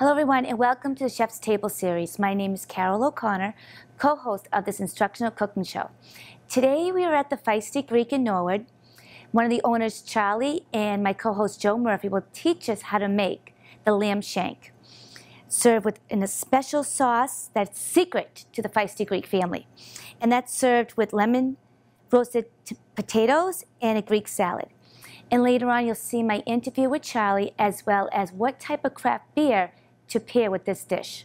Hello, everyone, and welcome to the Chef's Table series. My name is Carol O'Connor, co host of this instructional cooking show. Today, we are at the Feisty Greek in Norwood. One of the owners, Charlie, and my co host, Joe Murphy, will teach us how to make the lamb shank, served with in a special sauce that's secret to the Feisty Greek family. And that's served with lemon roasted potatoes and a Greek salad. And later on, you'll see my interview with Charlie as well as what type of craft beer to pair with this dish.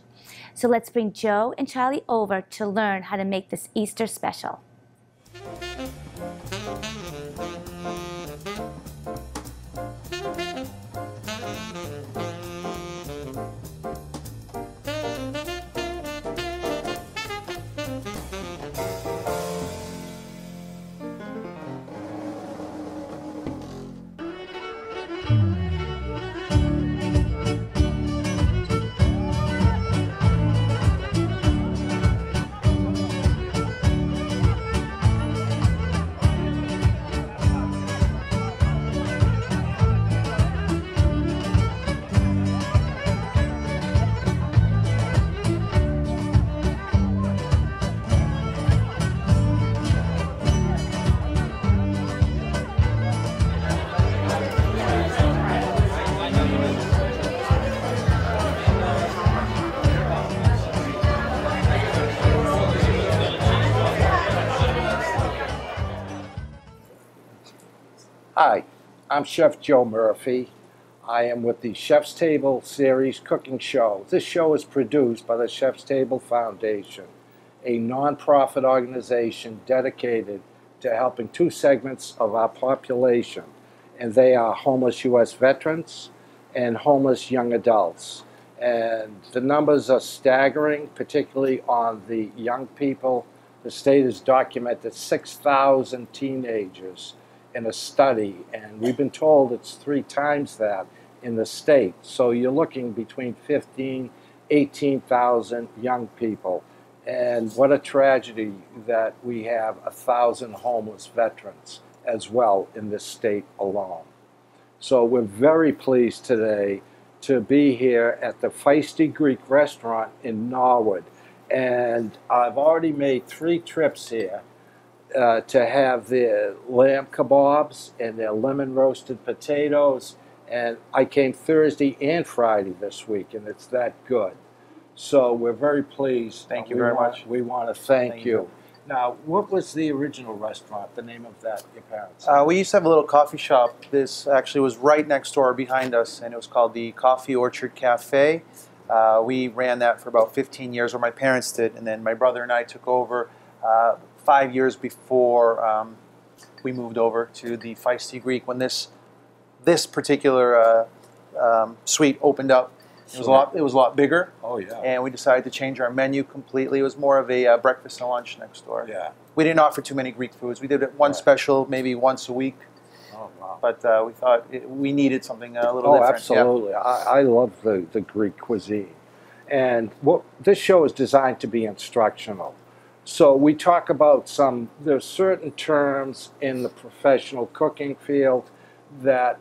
So let's bring Joe and Charlie over to learn how to make this Easter special. I'm Chef Joe Murphy. I am with the Chef's Table series cooking show. This show is produced by the Chef's Table Foundation, a nonprofit organization dedicated to helping two segments of our population, and they are homeless U.S. veterans and homeless young adults. And the numbers are staggering, particularly on the young people. The state has documented 6,000 teenagers in a study, and we've been told it's three times that in the state. So you're looking between 15, 18,000 young people. And what a tragedy that we have a thousand homeless veterans as well in this state alone. So we're very pleased today to be here at the Feisty Greek restaurant in Norwood. And I've already made three trips here uh, to have their lamb kebabs and their lemon roasted potatoes. And I came Thursday and Friday this week, and it's that good. So we're very pleased. Thank you we very want, much. We want to thank, Thank you. you. Now, what was the original restaurant? The name of that? Your parents? Uh, we used to have a little coffee shop. This actually was right next door behind us, and it was called the Coffee Orchard Cafe. Uh, we ran that for about 15 years, or my parents did, and then my brother and I took over uh, five years before um, we moved over to the Feisty Greek. When this this particular uh, um, suite opened up, it was a lot. It was a lot bigger, oh yeah. and we decided to change our menu completely. It was more of a uh, breakfast and lunch next door. yeah. We didn't offer too many Greek foods. We did it one Right. special, maybe once a week. Oh wow. But uh, we thought it, we needed something a little Oh, different. Yeah. absolutely. I, I love the, the Greek cuisine. And what this show is designed to be instructional. So we talk about some, there's certain terms in the professional cooking field that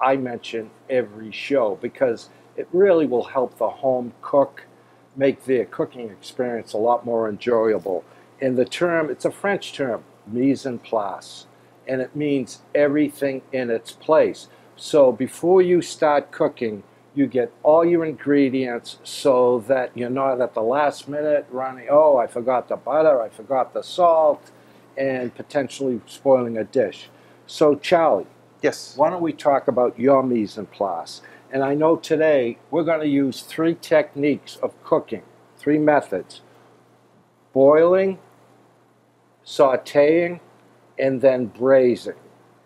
I mention every show because it really will help the home cook make their cooking experience a lot more enjoyable. And the term, it's a French term, mise en place, and it means everything in its place. So before you start cooking, you get all your ingredients so that you're not at the last minute running, oh, I forgot the butter, I forgot the salt, and potentially spoiling a dish. So, Charlie, Yes. why don't we talk about your mise en place? And I know today we're going to use three techniques of cooking, three methods boiling, sauteing, and then braising.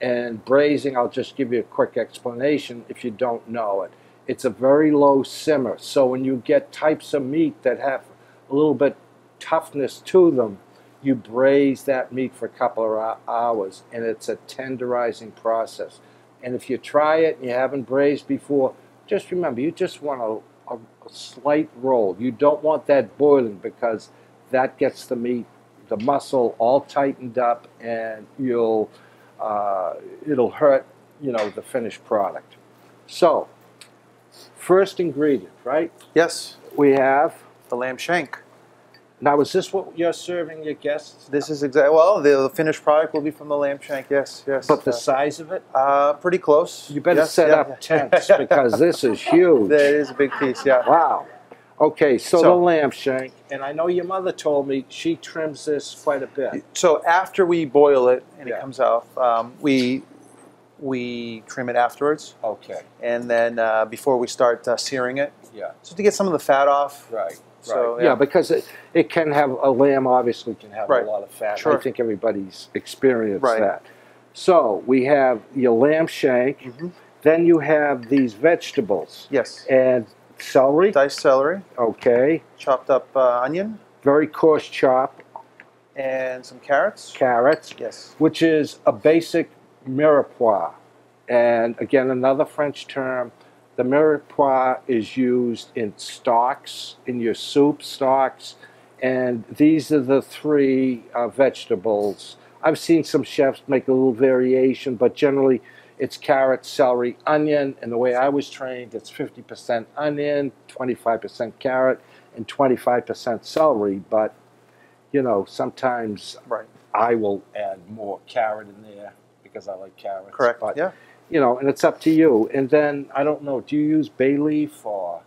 And braising, I'll just give you a quick explanation if you don't know it. It's a very low simmer, so when you get types of meat that have a little bit toughness to them, you braise that meat for a couple of hours, and it's a tenderizing process. And if you try it and you haven't braised before, just remember you just want a, a, a slight roll. You don't want that boiling because that gets the meat, the muscle all tightened up, and you'll uh, it'll hurt you know the finished product. So first ingredient, right? Yes, We have. the lamb shank. Now, is this what you're serving your guests? This is exactly well. The, finished product will be from the lamb shank. Yes, yes. But the Uh, size of it? uh, pretty close. You better Yes, set yeah, up tents because this is huge. That is a big piece. Yeah. Wow. Okay, so, So- the lamb shank, and I know your mother told me she trims this quite a bit. So after we boil it and Yeah. it comes out, um, we we trim it afterwards, Okay, and then uh, before we start uh, searing it, yeah, just to get some of the fat off. right. So, right. yeah. yeah. because it, it can have a lamb obviously can have Right. a lot of fat. Sure. I think everybody's experienced Right. that. So we have your lamb shank, Mm -hmm. then you have these vegetables Yes. and celery. Diced celery, Okay, chopped up uh, onion, very coarse chop, and some carrots. carrots. Yes. which is a basic mirepoix. And again, another French term. The mirepoix is used in stocks, in your soup stocks, and these are the three uh, vegetables. I've seen some chefs make a little variation, but generally it's carrot, celery, onion, and the way I was trained, it's 50% onion, 25% carrot, and 25% celery. But, you know, sometimes Right. I will add more carrot in there because I like carrots. Correct. But, yeah. you know, and it's up to you. And then, I don't know, do you use bay leaf or?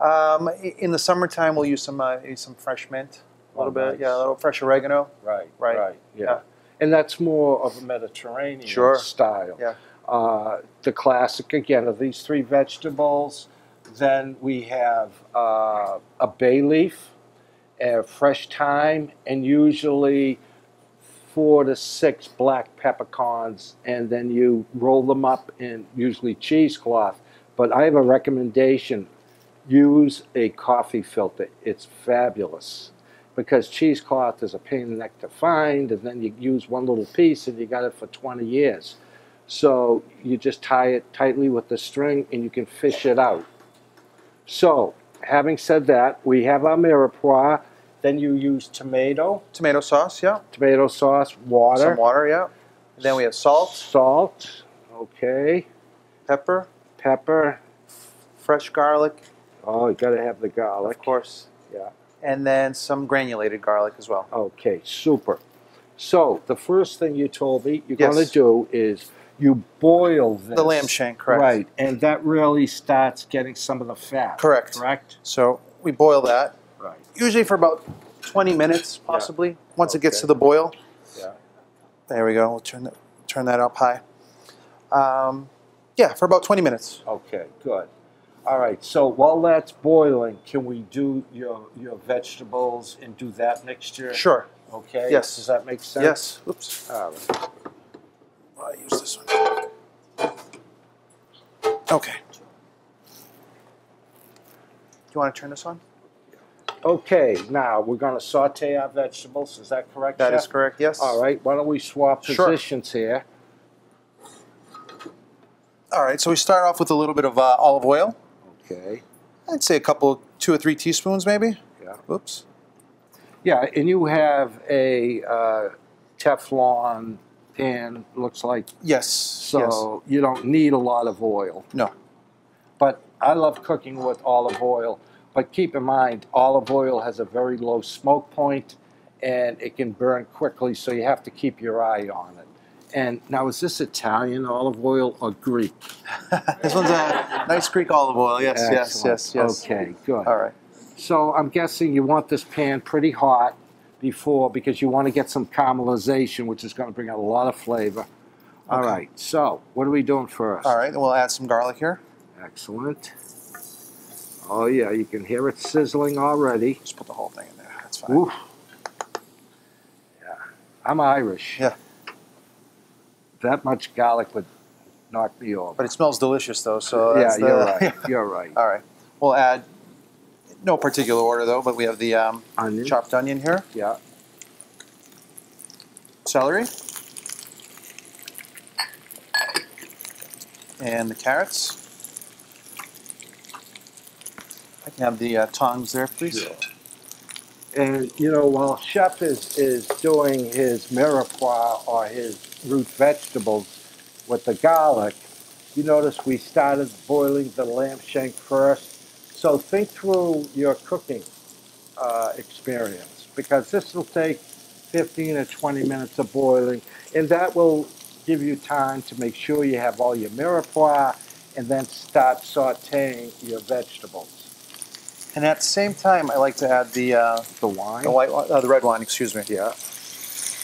Um, in the summertime, we'll use some uh, some fresh mint, a little Oh, bit. nice. Yeah, a little fresh oregano. Right, Right. right, yeah. Yeah. And that's more of a Mediterranean Sure. style. Yeah. Uh, the classic, again, of these three vegetables. Then we have uh, a bay leaf, uh, fresh thyme, and usually four to six black peppercorns, and then you roll them up in usually cheesecloth. But I have a recommendation use a coffee filter. It's fabulous because cheesecloth is a pain in the neck to find, and then you use one little piece and you got it for 20 years. So you just tie it tightly with the string and you can fish it out. So, having said that, we have our mirepoix. Then you use tomato, Tomato sauce. Yeah. tomato sauce, water, Some water. Yeah. And then we have salt, salt, okay, pepper, pepper. fresh garlic, Oh, you gotta have the garlic. of course. Yeah. And then some granulated garlic as well. Okay, super. So the first thing you told me you're Yes. going to do is you boil this. The lamb shank, correct. Right, and that really starts getting some of the fat. Correct. Correct. So we boil that Right. usually for about 20 minutes, possibly. Once it gets to the boil, Yeah. there we go. We'll turn that turn that up high. Um, yeah, for about 20 minutes. Okay. Good. All right. So while that's boiling, can we do your your vegetables and do that mixture? Sure. Okay. Yes. Does that make sense? Yes. Oops. All right. I'll use this one. Okay. Do you want to turn this on? Okay. Now we're going to saute our vegetables. Is that correct? That Chef? is correct. Yes. All right. Why don't we swap Sure. positions here? All right. So we start off with a little bit of uh, olive oil. Okay. I'd say a couple, two or three teaspoons, maybe. Yeah. Oops. Yeah, and you have a uh, Teflon pan, looks like, Yes. so you don't need a lot of oil. No. But I love cooking with olive oil. But keep in mind, olive oil has a very low smoke point and it can burn quickly, so you have to keep your eye on it. And now, is this Italian olive oil or Greek? this one's a nice Greek olive oil. Yes. Yes. Excellent. Yes. Yes. Okay, good. All right. So I'm guessing you want this pan pretty hot before because you want to get some caramelization, which is going to bring out a lot of flavor. All Okay. right. So what are we doing first? All right. We'll add some garlic here. Excellent. Oh yeah, you can hear it sizzling already. Just put the whole thing in there. That's fine. Oof. Yeah. I'm Irish. Yeah. That much garlic would knock me over. But it smells delicious, though. So yeah, that's the- you're right. You're right. All right. We'll add no particular order though, but we have the um, Onion. chopped onion here, Yeah. celery, and the carrots. I can have the uh, tongs there, please. Sure. And you know, while Chef is, is doing his mirepoix or his root vegetables with the garlic, You notice we started boiling the lamb shank first. So think through your cooking uh, experience because this will take 15 or 20 minutes of boiling, and that will give you time to make sure you have all your mirepoix and then start sauteing your vegetables. And at the same time, I like to add the uh, The wine. the white, uh, the red wine. Excuse me. Yeah.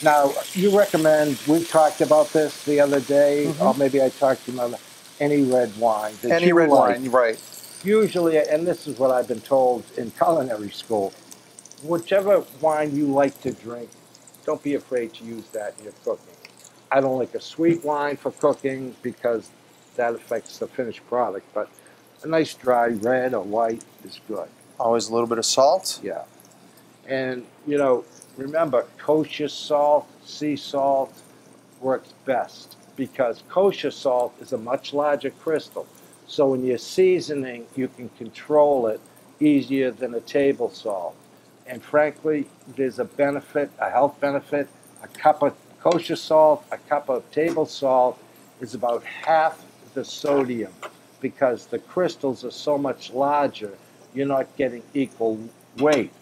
Now, you recommend, we talked about this the other day, or maybe I talked to you about any red wine. Any red like. wine, right? Usually, and this is what I've been told in culinary school, whichever wine you like to drink, don't be afraid to use that in your cooking. I don't like a sweet wine for cooking because that affects the finished product, but a nice dry red or white is good. Always a little bit of salt. Yeah. And, you know, remember, kosher salt, sea salt, works best because kosher salt is a much larger crystal. So when you're seasoning, you can control it easier than a table salt. And frankly, there's a benefit, a health benefit. A cup of kosher salt, a cup of table salt is about half the sodium because the crystals are so much larger, you're not getting equal weight.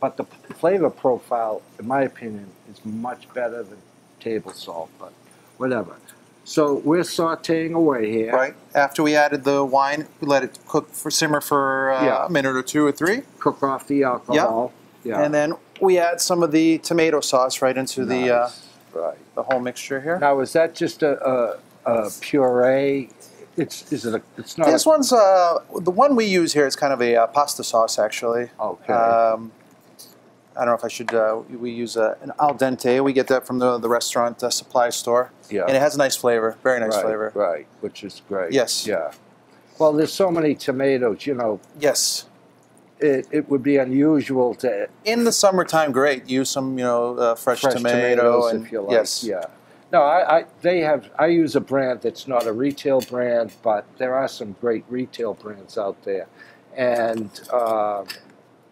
But the flavor profile, in my opinion, is much better than table salt, but whatever. So we're sauteing away here. Right. After we added the wine, we let it cook for simmer for uh, Yeah. a minute or two or three, Cook off the alcohol. Yeah. and then we add some of the tomato sauce right into the uh, right. the whole mixture here. Now, is that just a, a, a puree? It's is it a? It's not. This a, one's uh, the one we use here is kind of a uh, pasta sauce actually. Okay. Um, I don't know if I should. Uh, we use uh, an al dente. We get that from the the restaurant uh, supply store, yeah. and it has a nice flavor, very nice right, flavor. Right. Which is great. Yes. Yeah. Well, there's so many tomatoes. You know, Yes. it, it would be unusual to In the summertime, great. Use some, you know, uh, fresh, fresh tomato tomatoes and if you like. yes, Yeah. No, I, I they have. I use a brand that's not a retail brand, but there are some great retail brands out there, and uh,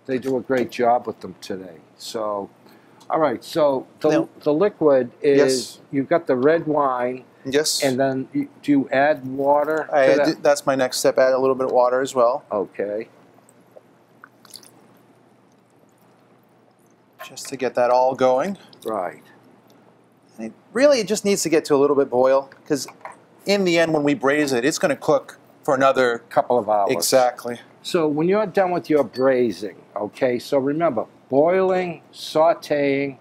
they do a great job with them today. So, all right. So the Now- the liquid is Yes. you've got the red wine, yes. and then you, do you add water? I, to that? that's my next step. Add a little bit of water as well, Okay. just to get that all going. Right. And it really, it just needs to get to a little bit boil because, in the end, when we braise it, it's going to cook for another Couple of hours. exactly. So when you're done with your braising, okay, so remember boiling, sauteing,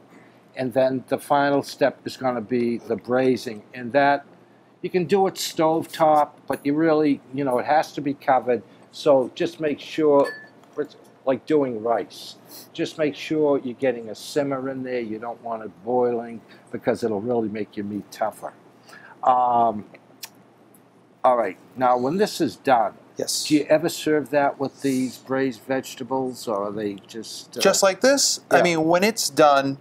and then the final step is going to be the braising. And that you can do it stovetop, but you really, you know, it has to be covered. So just make sure, it's like doing rice, just make sure you're getting a simmer in there. You don't want it boiling because it'll really make your meat tougher. Um, all right, now when this is done, Yes. do you ever serve that with these braised vegetables, or are they just uh, Just like this. I mean, when it's done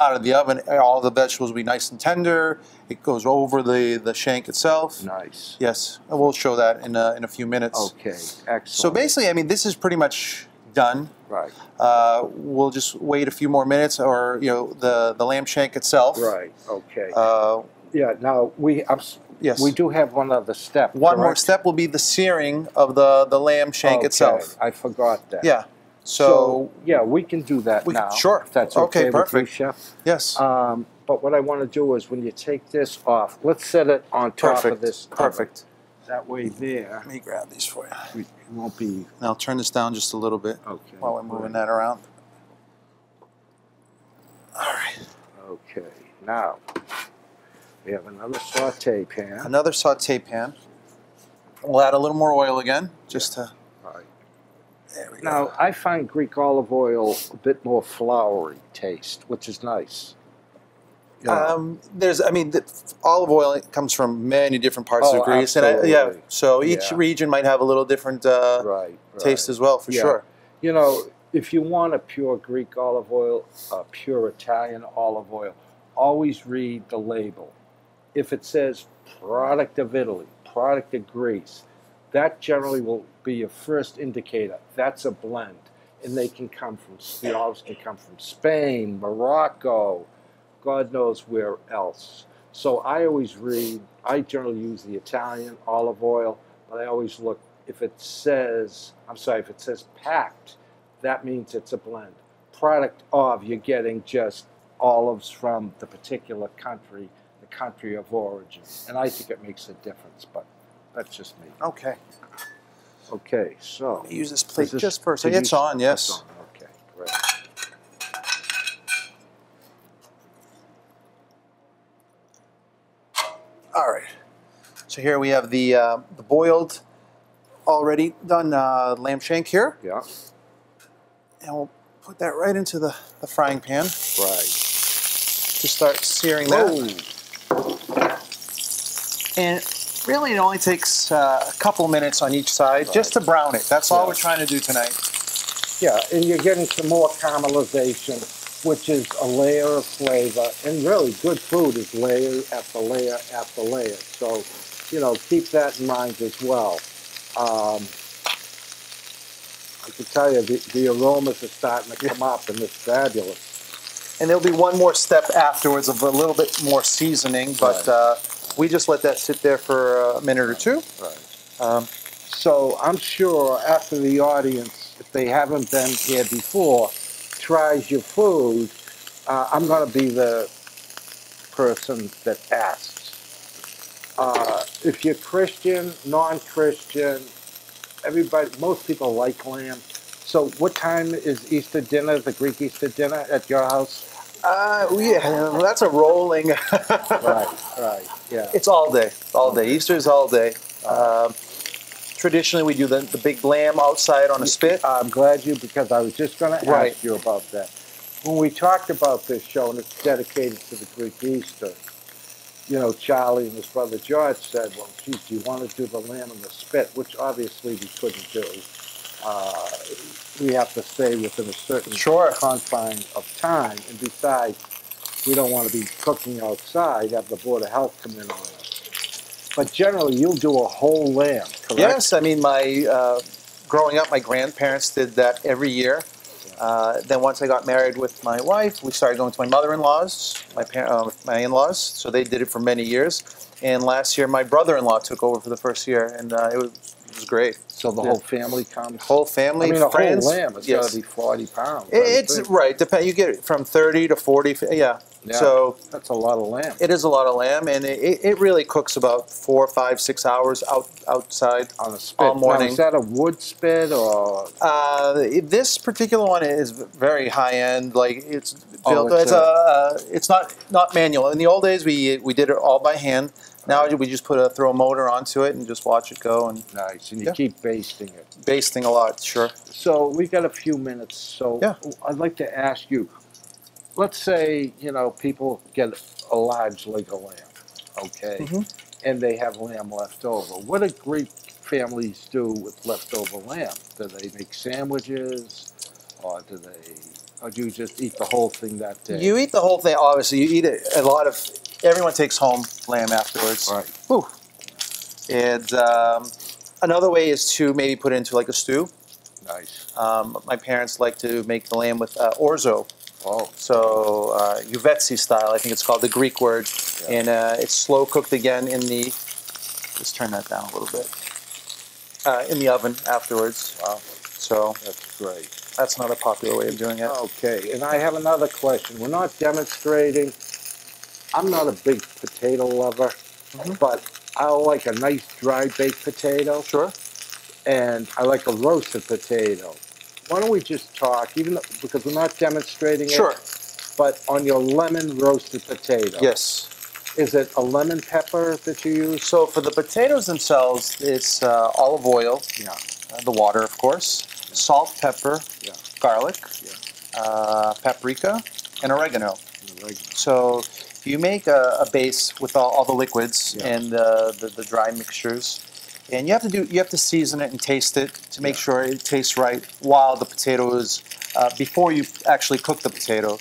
out of the oven, all the vegetables will be nice and tender. It goes over the, the shank itself. nice? Yes, and we'll show that in a, in a few minutes. Okay, excellent. So basically, I mean, this is pretty much done. right, Uh, we'll just wait a few more minutes, or you know, the the lamb shank itself. right, okay. Uh, yeah. Now we I'm yes. we do have one other step. One more step will be the searing of the the lamb shank Okay, itself. I forgot that. Yeah. So, So, yeah, we can do that We now. sure. That's Okay, okay, with you, perfect. chef. yes. Um, but what I want to do is when you take this off, let's set it on top perfect. of this. oven. That way, there Let me grab these for you. we- it won't be Now turn this down just a little bit okay. while we're moving that around. All right. Okay, now we have another saute pan. Another saute pan. We'll add a little more oil again, just to. Right. There we Now I find Greek olive oil a bit more floury taste, which is nice. Go. Um, there's, I mean, the, olive oil comes from many different parts Oh, of Greece, and I, yeah, so each Yeah. region might have a little different uh, right, taste as well, for Yeah. sure. You know, if you want a pure Greek olive oil, a pure Italian olive oil, always read the label. If it says product of Italy, product of Greece, that generally will be your first indicator. That's a blend. And they can come from, the olives can come from Spain, Morocco, God knows where else. So I always read, I generally use the Italian olive oil, but I always look, if it says, I'm sorry, if it says packed, that means it's a blend. Product of, you're getting just olives from the particular country, the country of origin. And I think it makes a difference, but that's just me. Okay. Okay, so. Use this plate this- just for a second. It's on, yes. It's on, Okay, great. All right. So here we have the uh, the boiled, already done uh, lamb shank here, Yeah, and we'll put that right into the, the frying pan right. to start searing that. Oh, And really, it only takes uh, a couple minutes on each side just to brown it. That's all we're trying to do tonight. yeah, and you're getting some more caramelization, which is a layer of flavor. And really, good food is layer after layer after layer. So, you know, keep that in mind as well. Um, I can tell you, the, the aromas are starting to come up, and it's fabulous. And there'll be one more step afterwards of a little bit more seasoning, but Right. uh, we just let that sit there for a minute or two. Right. Um, So I'm sure after the audience, if they haven't been here before, tries your food, uh, I'm going to be the person that asks. Uh, if you're Christian, non-Christian, everybody, most people like lamb. So what time is Easter dinner, the Greek Easter dinner at your house? uh, yeah, that's a rolling. Right, right, yeah. It's all day, all day. Easter is all day. Um, traditionally, we do the, the big lamb outside on a spit. I'm glad you, because I was just going to ask you about that. When we talked about this show, and it's dedicated to the Greek Easter, you know, Charlie and his brother George said, well, geez, do you want to do the lamb and the spit? Which obviously we couldn't do. Uh, we have to stay within a certain Sure. confine of time. And besides, we don't want to be cooking outside, have the Board of Health come in on us. But generally, you'll do a whole lamb, correct? Yes, I mean, my uh, growing up, my grandparents did that every year. Uh, then once I got married with my wife, we started going to my mother-in-law's, my par- uh, my in-laws. So they did it for many years. And last year, my brother-in-law took over for the first year, and uh, it, was, it was great. So the whole family comes? Whole family, I mean, a friends. whole lamb, it's yes. got to be 40 pounds. I It- It's think. right. Depend. You get it from thirty to forty. Yeah. Yeah. So That's a lot of lamb. it is a lot of lamb, and it, it- really cooks about four, five, six hours out outside. on a spit. all Now, morning. is that a wood spit or? Uh, this particular one is very high end. Like it's Oh, built. it's it's a. Uh, it's not not manual. In the old days, we we did it all by hand. Now we just put a throw a motor onto it and just watch it go and Nice, and you Yeah. keep basting it. basting a lot. Sure. So we got a few minutes. So Yeah. I'd like to ask you. Let's say you know people get a large leg of lamb, okay, Mhm. and they have lamb left over. What do Greek families do with leftover lamb? Do they make sandwiches, or do they, or do you just eat the whole thing that day? You eat the whole thing. Obviously, you eat it. A lot of everyone takes home lamb afterwards. right. Whew. And um, another way is to maybe put it into like a stew. Nice. Um, my parents like to make the lamb with uh, orzo. Oh, So uh, Uvetsi style, I think it's called the Greek word, Yeah. and uh, it's slow cooked again in the. Let's turn that down a little bit. Uh, in the oven afterwards. wow, So that's great. that's another popular way of doing it. Okay, and I have another question. We're not demonstrating. I'm not a big potato lover, Mhm. but I like a nice dry baked potato, Sure. and I like a roasted potato. Why don't we just talk, even though, because we're not demonstrating Sure. it, but on your lemon roasted potato, Yes. is it a lemon pepper that you use? So for the potatoes themselves, it's uh, olive oil, Yeah, uh, the water, of course, salt, pepper, Yeah. garlic, Yeah. uh, paprika, and oregano. the regular. So you make a, a base with all, all the liquids Yeah. and uh, the, the dry mixtures, and you have to do you have to season it and taste it to make Yeah. sure it tastes right while the potato is uh, before you actually cook the potato.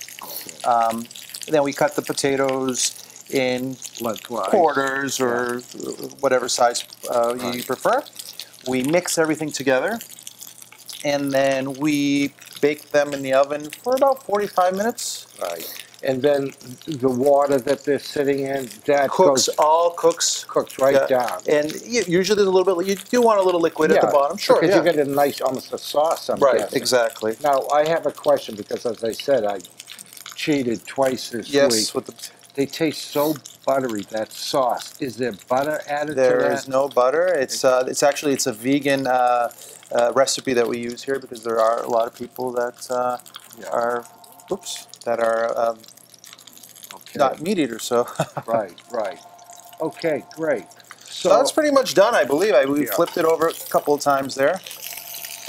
Um, then we cut the potatoes in Lengthwise. quarters or whatever size uh, you Right. prefer. We mix everything together, and then we bake them in the oven for about 45 minutes. Right. And then the water that they're sitting in, that Cooks goes, all cooks. cooks right yeah. down. And usually there's a little bit. You do want a little liquid at the bottom, sure. Because yeah. you get a nice, almost a sauce, I'm right, guessing. exactly. Now, I have a question because, as I said, I cheated twice this Yes, week. with the, They taste so buttery. That sauce. Is there butter added to there is no butter. It's uh, it's actually it's a vegan uh, uh, recipe that we use here because there are a lot of people that uh, Yeah. are, oops, that are um, Okay. not meat eaters. So. right, right. Okay, great. So, So that's pretty much done, I believe. I, we Yeah. flipped it over a couple of times there,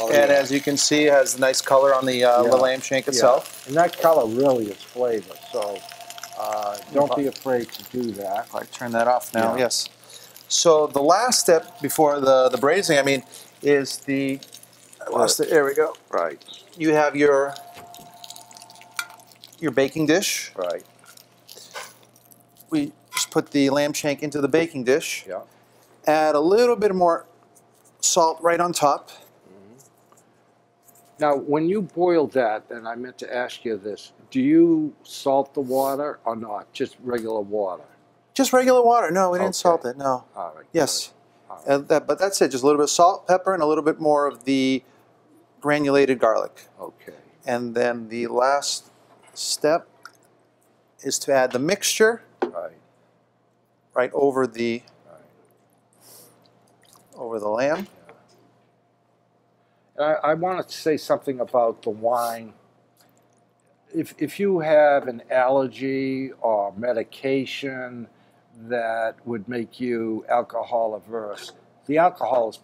oh, and yeah. as you can see, it has a nice color on the, uh, Yeah. lamb shank itself. And that color really is flavor. So uh, don't be afraid to do that. I turn that off now. Yes. So the last step before the the braising, I mean, is the. I lost it. There we go. Right, You have your your baking dish. right. We just put the lamb shank into the baking dish. Yeah. Add a little bit more salt right on top. Mm-hmm. Now, when you boil that, and I meant to ask you this, do you salt the water or not? Just regular water? Just regular water. No, we didn't Okay. salt it. No. All right. Yes. All right. And that, but that's it. Just a little bit of salt, pepper, and a little bit more of the granulated garlic. Okay. And then the last step is to add the mixture Right. right over the Right. over the lamb. And I, I want to say something about the wine. If, if you have an allergy or medication that would make you alcohol averse, the alcohol is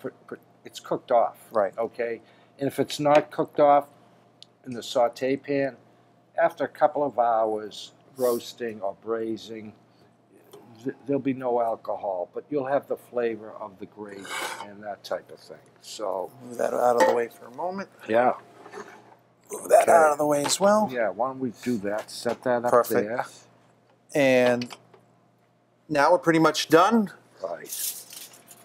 it's cooked off. Right. Okay. And if it's not cooked off in the saute pan, after a couple of hours roasting or braising, th- there'll be no alcohol, but you'll have the flavor of the grape and that type of thing. So Move that out of the way for a moment. yeah, Move that Okay. out of the way as well. yeah. Why don't we do that? Set that up Perfect. there. And now we're pretty much done. Right,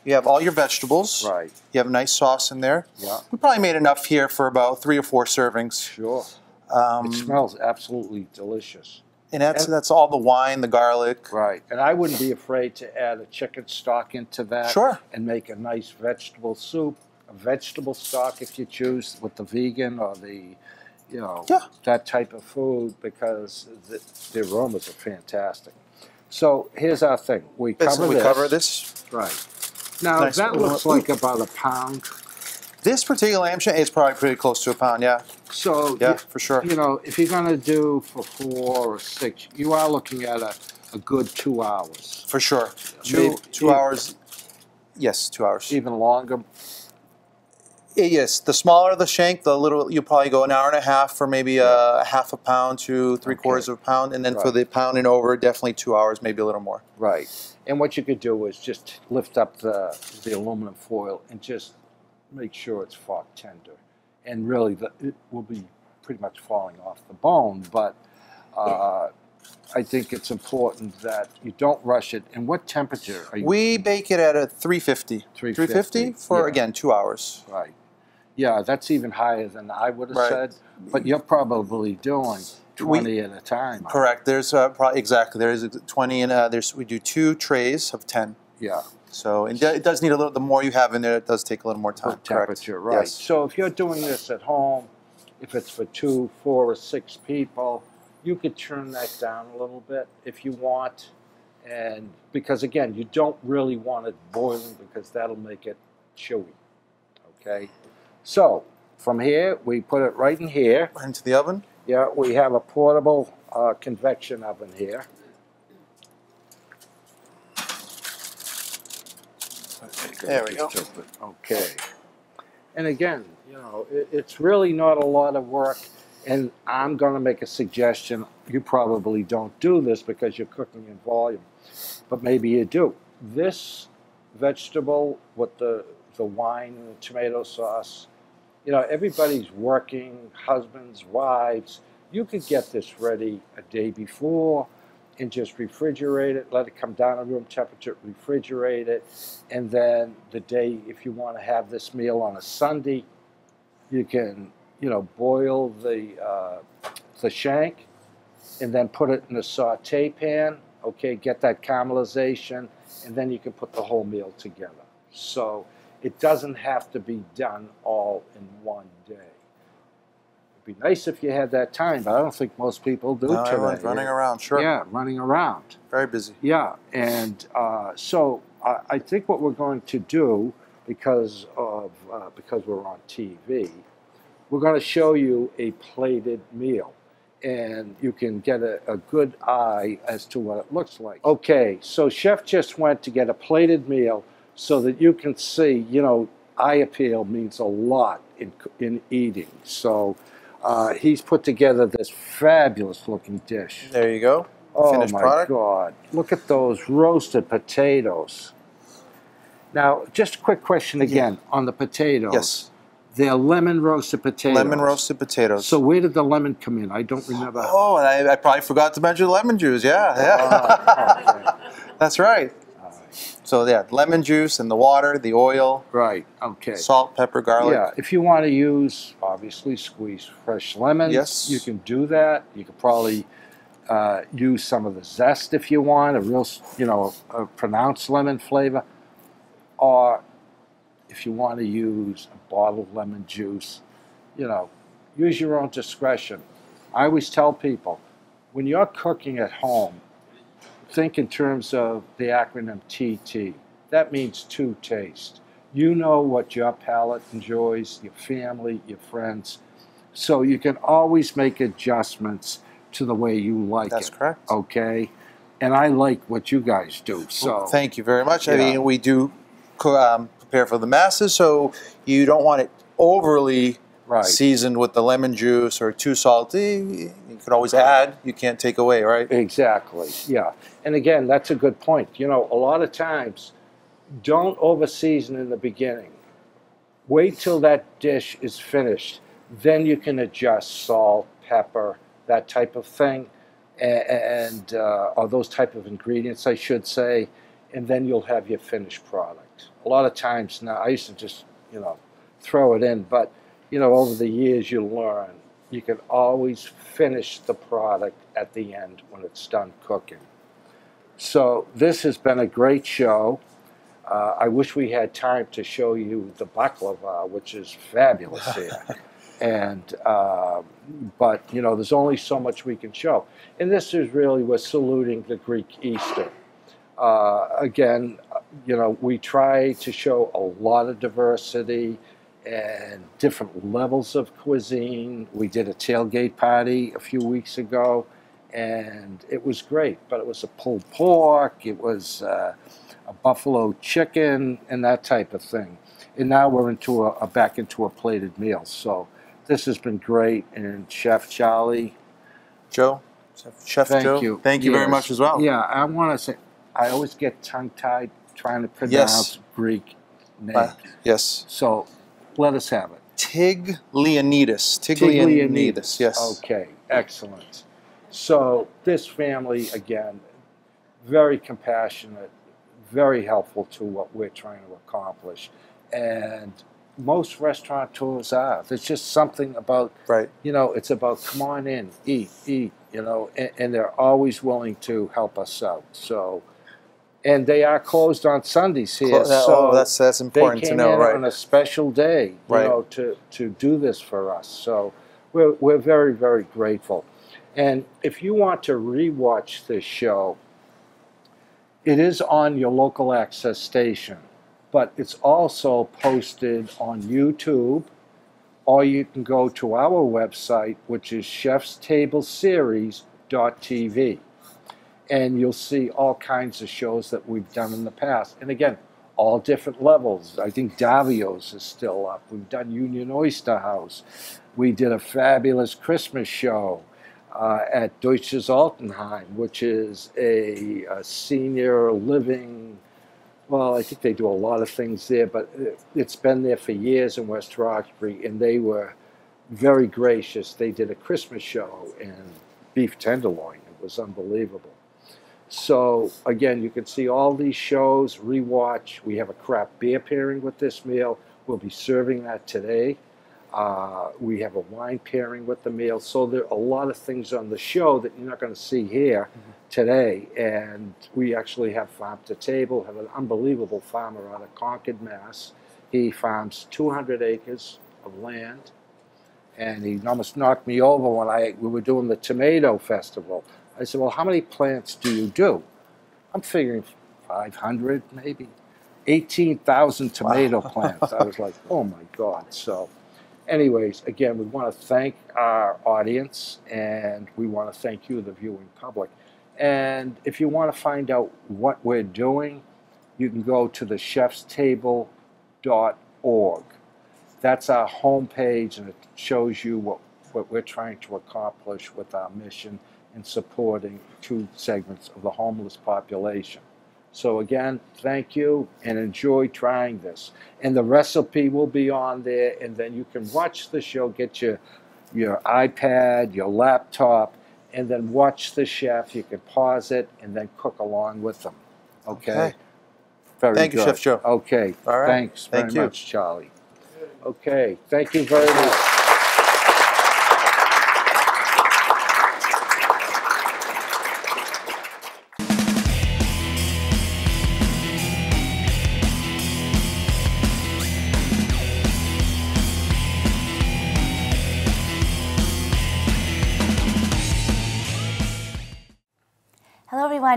You have all your vegetables. right. You have a nice sauce in there. Yeah, We probably made enough here for about three or four servings. sure. Um, it smells absolutely delicious. and that's and- that's all the wine, the garlic. Right, and I wouldn't be afraid to add a chicken stock into that. Sure. And make a nice vegetable soup, a vegetable stock if you choose, with the vegan or the, you know, Yeah. that type of food because the, the aromas are fantastic. So here's our thing. We This- cover we this. cover this. Right. Now Nice. that looks like about a pound. This particular lamb shank is probably pretty close to a pound. Yeah. So Yeah, you- for sure. You know, if you're gonna do for four or six, you are looking at a, a good two hours, For sure. Two Maybe- two hours. Yes, two hours. even longer. Yes, the smaller the shank, the little you probably go an hour and a half for maybe a half a pound to three Okay. quarters of a pound, and then for the pound and over, definitely two hours, maybe a little more. Right. And what you could do is just lift up the, the aluminum foil and just make sure it's fork tender. And really, the, it will be pretty much falling off the bone, but uh, I think it's important that you don't rush it. And what temperature are you? We bake it at a 350. 350, for yeah. again two hours. Right. Yeah, that's even higher than I would have Right. said. But you're probably doing 20 at a time. Correct. There's uh, exactly there is 20 and uh, there's we do two trays of 10. Yeah. So it, it does need a little. The more you have in there, it does take a little more time. Good temperature, Correct. right. Yes. So if you're doing this at home, if it's for two, four, or six people, you could turn that down a little bit if you want. And because again, you don't really want it boiling because that'll make it chewy. Okay? So from here, we put it right in here. Into the oven. Yeah, we have a portable uh, convection oven here. There we go. Okay. And again, you know, it, it's really not a lot of work. And I'm going to make a suggestion. You probably don't do this because you're cooking in volume, but maybe you do. This vegetable with the, the wine and the tomato sauce, you know, everybody's working, husbands, wives. You could get this ready a day before and just refrigerate it, let it come down to room temperature, refrigerate it, and then the day, if you want to have this meal on a Sunday, you can, you know, boil the uh, the shank, and then put it in a saute pan. Okay, get that caramelization, and then you can put the whole meal together. So it doesn't have to be done all in one day. Be nice if you had that time, but I don't think most people do No, today. everyone's running around. Sure. Yeah, running around. Very busy. Yeah, and uh, so I, I think what we're going to do, because of uh, because we're on TV, we're going to show you a plated meal, and you can get a, a good eye as to what it looks like. Okay, so chef just went to get a plated meal so that you can see. You know, eye appeal means a lot in in eating. So. Uh, he's put together this fabulous looking dish. There you go. Oh Finished my product. God! Look at those roasted potatoes. Now, just a quick question again on the potatoes. Yes. They're lemon roasted potatoes. Lemon roasted potatoes. So where did the lemon come in? I don't remember. Oh, I, I probably forgot to mention the lemon juice. Yeah, yeah. Ah, okay. That's right. So yeah, lemon juice and the water, the oil, Right. Okay. salt, pepper, garlic. Yeah. If you want to use, obviously, squeeze fresh lemons. Yes. You can do that. You could probably uh, use some of the zest if you want, a real, you know, a pronounced lemon flavor. Or if you want to use a bottled lemon juice, you know, use your own discretion. I always tell people when you're cooking at home, think in terms of the acronym TT. That means to taste. You know what your palate enjoys, your family, your friends. So you can always make adjustments to the way you like That's it. That's correct. Okay? And I like what you guys do. So Well, thank you very much. I mean, we do um, prepare for the masses, so you don't want it overly right. seasoned with the lemon juice or too salty. You could always add. You can't take away, right? Exactly. Yeah. And again, that's a good point. You know, a lot of times, don't over season in the beginning. Wait till that dish is finished. Then you can adjust salt, pepper, that type of thing, and uh, or those type of ingredients, I should say, and then you'll have your finished product. A lot of times now, I used to just you know throw it in, but you know over the years you learn you can always finish the product at the end when it's done cooking. So this has been a great show. Uh, I wish we had time to show you the baklava, which is fabulous here. and um but you know, there's only so much we can show. And this is really we're saluting the Greek Easter. Uh, again, you know, we try to show a lot of diversity and different levels of cuisine. We did a tailgate party a few weeks ago, and it was great. But it was a pulled pork, it was uh, a buffalo chicken, and that type of thing. And now we're into a, a back into a plated meal. So this has been great. And Chef Charlie, Joe, Chef thank Joe, you. thank you very much as well. Yeah, I want to say I always get tongue tied trying to pronounce Yes. Greek names. Uh, yes. so let us have it. Tig Leonidas. Tiglianidis. Yes. Okay, excellent. So this family again, very compassionate, very helpful to what we're trying to accomplish, and most restaurateurs are. There's just something about Right. you know, it's about come on in, eat, eat, you know, and, and they're always willing to help us out. So, and they are closed on Sundays here. Clo- that- so oh, that's that's important to know, in right? on a special day, you Right. know, to, to do this for us. So we're, we're very, very grateful. And if you want to rewatch this show, it is on your local access station, but it's also posted on YouTube, or you can go to our website, which is chefstableseries.tv, and you'll see all kinds of shows that we've done in the past. And again, all different levels. I think Davio's is still up. We've done Union Oyster House. We did a fabulous Christmas show uh, at Deutsches Altenheim, which is a, a senior living. Well, I think they do a lot of things there, but it- it's been there for years in West Roxbury, and they were very gracious. They did a Christmas show and beef tenderloin. It was unbelievable. So again, you can see all these shows, rewatch. We have a craft beer pairing with this meal. We'll be serving that today. Uh, we have a wine pairing with the meal. So there are a lot of things on the show that you're not going to see here Mm-hmm. today. And we actually have farm to table, have an unbelievable farmer out of Concord, Mass. He farms 200 acres of land. And he almost knocked me over when I we were doing the tomato festival. I said, "Well, how many plants do you do?" I'm figuring 500 maybe. 18,000 tomato plants. I was like, "Oh my God!" So, anyways, again, we want to thank our audience and we want to thank you, the viewing public. And if you want to find out what we're doing, you can go to the chefstable.org. That's our homepage, and it shows you what, what we're trying to accomplish with our mission in supporting two segments of the homeless population. So again, thank you and enjoy trying this. And the recipe will be on there, and then you can watch the show, get your your iPad, your laptop, and then watch the chef. You can pause it and then cook along with them. Okay. Okay. Very Thank you. Chef Joe. Okay. All right. Thanks very you. much, Charlie. Okay. Thank you very much.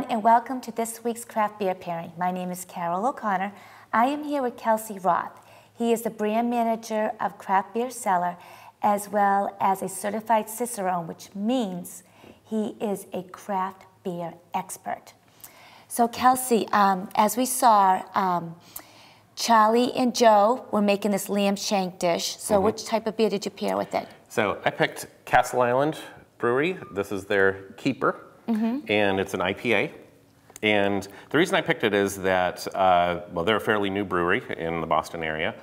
Everyone, and welcome to this week's craft beer pairing. My name is Carol O'Connor. I am here with Kelsey Roth. He is the brand manager of Craft Beer Cellar, as well as a certified Cicerone, which means he is a craft beer expert. So, Kelsey, um, as we saw, um, Charlie and Joe were making this lamb shank dish. So, which type of beer did you pair with it? So I picked Castle Island Brewery. This is their keeper, and it's an IPA. And the reason I picked it is that, uh, well, they're a fairly new brewery in the Boston area.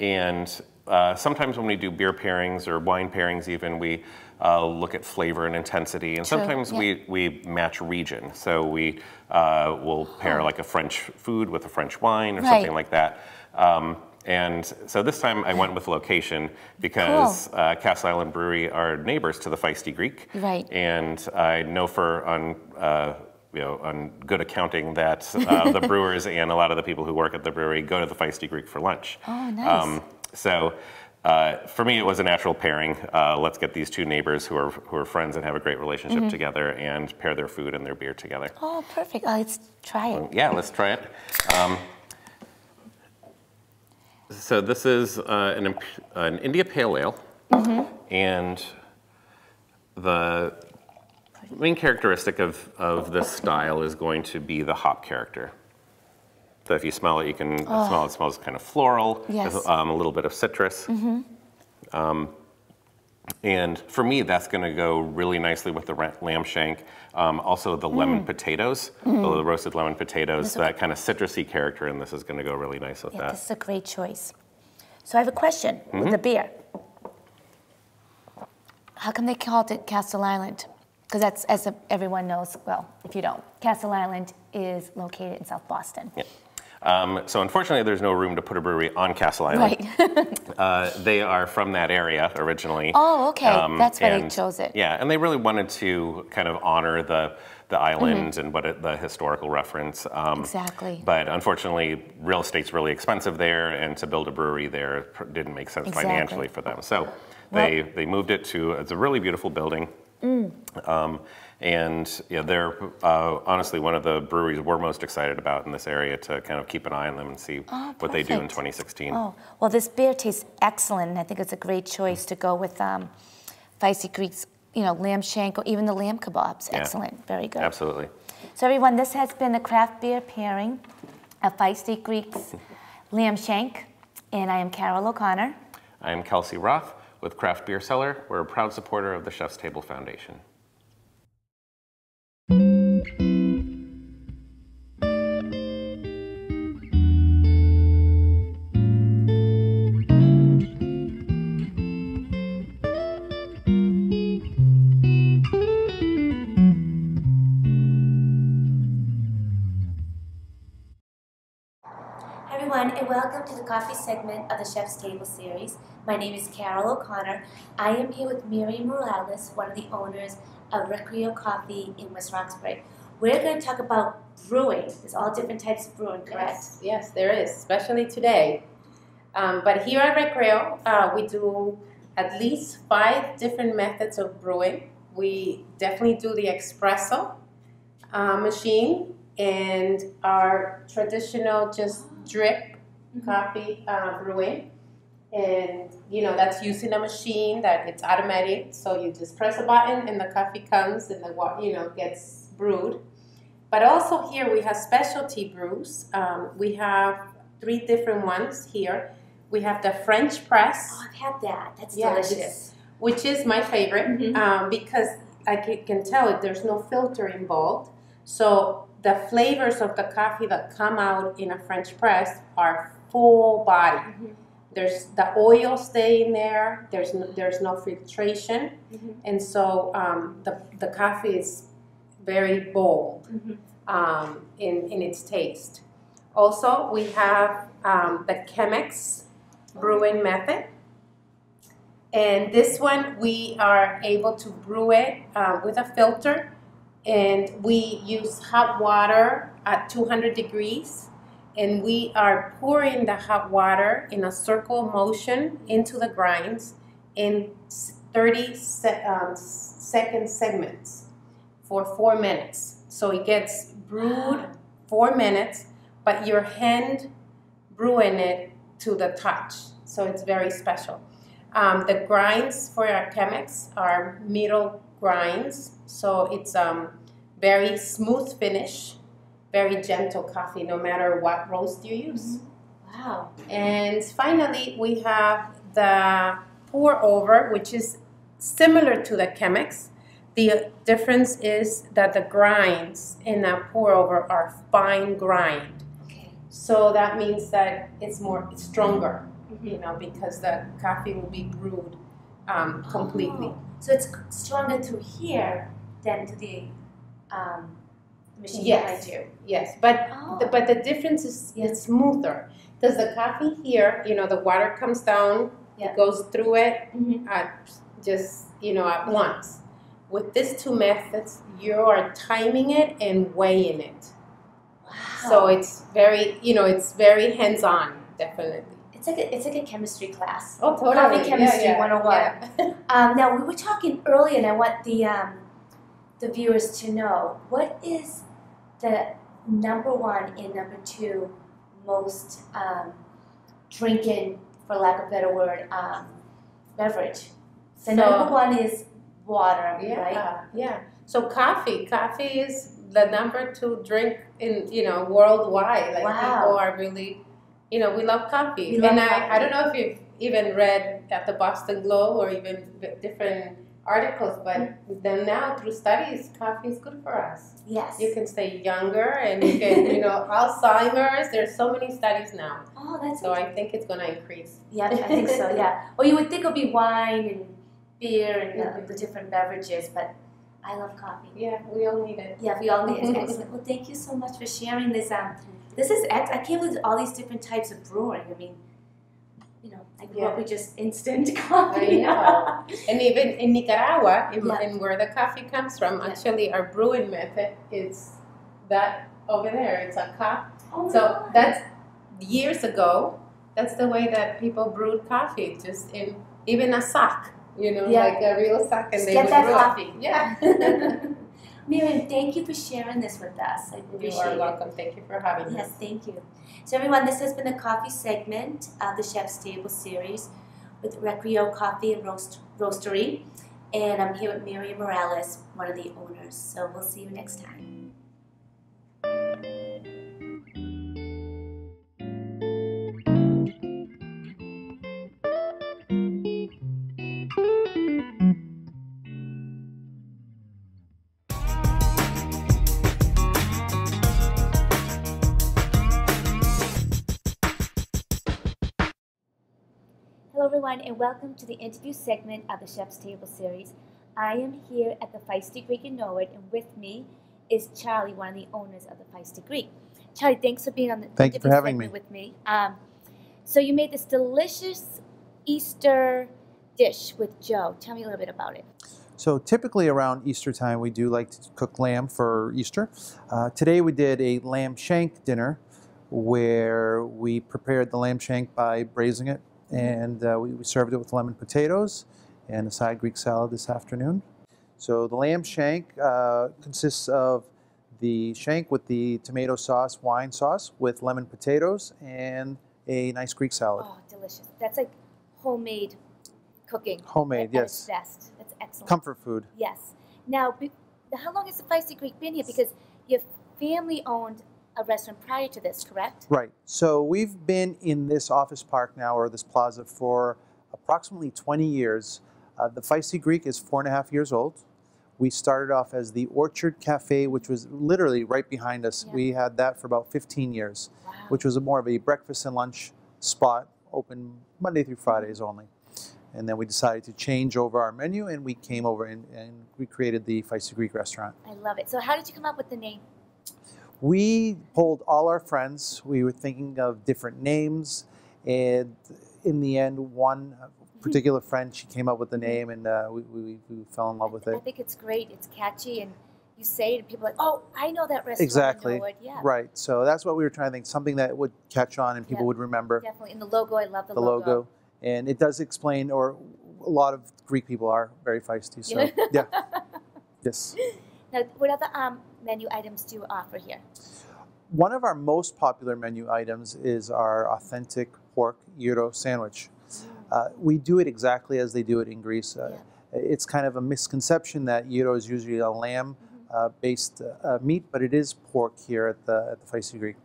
And uh, sometimes when we do beer pairings or wine pairings, even, we uh, look at flavor and intensity. And True, sometimes yeah. we, we match region. So we uh, will pair like a French food with a French wine or Right. something like that. Um, and so this time I went with location because uh, Castle Island Brewery are neighbors to the Feisty Greek. Right. And I know for on uh, you know on good accounting that uh, the brewers and a lot of the people who work at the brewery go to the Feisty Greek for lunch. Oh, nice. so. Uh, for me, it was a natural pairing. Uh, let's get these two neighbors who are who are friends and have a great relationship Mm-hmm. together, and pair their food and their beer together. Oh, perfect. Oh, let's try it. Yeah, let's try it. Um, so this is uh, an, an India Pale Ale, and the main characteristic of, of this style is going to be the hop character. So if you smell it, you can smell it smells kind of floral, Yes. um, a little bit of citrus. Um, and for me, that's going to go really nicely with the lamb shank. Um, also, the lemon mm. potatoes, mm. the roasted lemon potatoes, that kind of citrusy character in this is going to go really nice with Yeah, that. this is a great choice. So I have a question with mm-hmm. the beer. How come they called it Castle Island? Because that's, as everyone knows, well, if you don't, Castle Island is located in South Boston. Yeah. Um, so unfortunately, there's no room to put a brewery on Castle Island. Right. Uh, they are from that area originally. Oh, okay. That's why they chose it. Yeah, and they really wanted to kind of honor the the island Mm-hmm. and what it, the historical reference. Um, Exactly. But unfortunately, real estate's really expensive there, and to build a brewery there pr- didn't make sense Exactly. financially for them. So they they moved it to it's a really beautiful building. Mm. Um, and yeah, they're uh, honestly one of the breweries we're most excited about in this area to kind of keep an eye on them and see Oh, what they do in 2016. Oh, well, this beer tastes excellent, and I think it's a great choice to go with um, Feisty Greek's, you know, lamb shank or even the lamb kebabs. Yeah. Excellent. Very good. Absolutely. So, everyone, this has been the craft beer pairing of Feisty Greek's lamb shank, and I am Carol O'Connor. I am Kelsey Roth with Craft Beer Cellar. We're a proud supporter of the Chef's Table Foundation. To the coffee segment of the Chef's Table series. My name is Carol O'Connor. I am here with Miriam Morales, one of the owners of Recreo Coffee in West Roxbury. We're going to talk about brewing. There's all different types of brewing, correct? Yes, yes there is, especially today. Um, but here at Recreo, uh, we do at least five different methods of brewing. We definitely do the espresso uh, machine and our traditional just drip. Coffee uh, brewing. And you know that's using a machine that it's automatic, so you just press a button and the coffee comes and the you know gets brewed. But also here we have specialty brews. Um, we have three different ones here. We have the French press, Oh, I've had that. That's Yeah, delicious. which is my favorite Mhm. um, because I can tell it there's no filter involved. So the flavors of the coffee that come out in a French press are full body. Mhm. There's the oil stay in there. There's no, there's no filtration, Mhm. and so um, the the coffee is very bold Mhm. um, in in its taste. Also, we have um, the Chemex brewing method. And this one, we are able to brew it uh, with a filter, and we use hot water at 200 degrees, and we are pouring the hot water in a circle motion into the grinds in s- 30 se- um, second segments for four minutes. So it gets brewed four minutes, but your hand brewing it to the touch. So it's very special. Um, the grinds for our Chemex are middle grinds, so it's um, very smooth finish, very gentle coffee, no matter what roast you use. Wow. And finally, we have the pour over, which is similar to the Chemex. The difference is that the grinds in a pour over are fine grind. Okay. So that means that it's more it's stronger, Mm-hmm. you know, because the coffee will be brewed um, completely. Oh, so it's stronger through here than to the um, machine Yes. behind you. Yes, but Oh. the, but the difference is it's smoother because the coffee here, you know, the water comes down, Yeah. it goes through it Mhm. at just you know at once. With these two methods, you are timing it and weighing it. Wow. So it's very you know it's very hands on, definitely. it's like a, it's like a chemistry class. Oh, totally. Coffee chemistry yeah, yeah, 101. yeah. Um, now we were talking earlier, and I want the um, the viewers to know what is the number one and number two most um, drinking, for lack of a better word, um, beverage. The So- number one is water, Yeah, right? yeah. So coffee, coffee is the number two drink in you know worldwide. Like Wow. people are really, you know, we love coffee. We love and coffee. I, I don't know if you've even read at the Boston Globe or even different articles, but then now through studies, coffee is good for us. Yes. You can stay younger, and you can, you know, Alzheimer's. There's so many studies now, oh, that's so I think it's gonna increase. Yeah, I think so. Yeah. Well, you would think it would be wine and beer and Mhm. the, the different beverages, but I love coffee. Yeah, we all need it. Yeah, we all need it. Excellent. Well, thank you so much for sharing this. Um, this is ex- I can't believe all these different types of brewing. I mean, you know, I grew up Yeah. with just instant coffee. know. And even in Nicaragua, in, Yeah. in where the coffee comes from, actually our brewing method is that over there. It's a cup. oh, So my. that's years ago. That's the way that people brewed coffee, just in even a sack, you know, Yeah. like a real sack, and Just they get that brew it. coffee. Yeah. Miriam, thank you for sharing this with us. I appreciate you are it. welcome. Thank you for having Yes, us. thank you. So, everyone, this has been the coffee segment of the Chef's Table series with Recreo Coffee and Roast, Roastery. And I'm here with Miriam Morales, one of the owners. So, we'll see you next time. And welcome to the interview segment of the Chef's Table series. I am here at the Feisty Greek in Norwood, and with me is Charlie, one of the owners of the Feisty Greek. Charlie, thanks for being on the Thank you for having segment me. with me. Um, so you made this delicious Easter dish with Joe. Tell me a little bit about it. So typically around Easter time, we do like to cook lamb for Easter. Uh, today we did a lamb shank dinner where we prepared the lamb shank by braising it and uh, we, we served it with lemon potatoes and a side Greek salad this afternoon. So the lamb shank uh, consists of the shank with the tomato sauce, wine sauce with lemon potatoes and a nice Greek salad. Oh, delicious. That's like homemade cooking. Homemade, at, at its yes. best. That's excellent. Comfort food. Yes. Now, how long has the Feisty Greek been here? Because your family owned a restaurant prior to this, correct? Right. So we've been in this office park now, or this plaza, for approximately 20 years. Uh, the Feisty Greek is four and a half years old. We started off as the Orchard Cafe, which was literally right behind us. Yeah. We had that for about 15 years, Wow. which was a more of a breakfast and lunch spot, open Monday through Fridays only. And then we decided to change over our menu, and we came over and, and we created the Feisty Greek restaurant. I love it. So, how did you come up with the name? We polled all our friends. We were thinking of different names, and in the end, one particular friend she came up with the name, and uh, we, we, we fell in love with it. I think it's great. It's catchy, and you say it, and people are like, "Oh, I know that restaurant." Exactly. Yeah. Right. So that's what we were trying to think. Something that would catch on and people Yeah. would remember Definitely. And the logo, I love the, the logo. And it does explain, or a lot of Greek people are very feisty. So Yeah. yeah. Yes. Now, what other um, menu items do you offer here? One of our most popular menu items is our authentic pork gyro sandwich. Uh, we do it exactly as they do it in Greece. Uh, It's kind of a misconception that gyro is usually a lamb-based uh, meat, but it is pork here at the at the Feisty Greek.